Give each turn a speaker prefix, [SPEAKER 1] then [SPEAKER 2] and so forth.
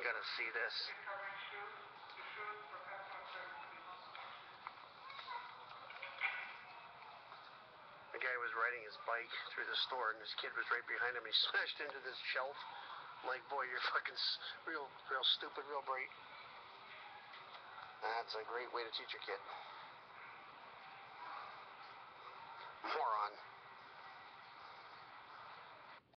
[SPEAKER 1] gonna see this. The guy was riding his bike through the store, and this kid was right behind him. He smashed into this shelf. Like, boy, you're fucking real, real stupid, real bright. That's a great way to teach a kid. Moron.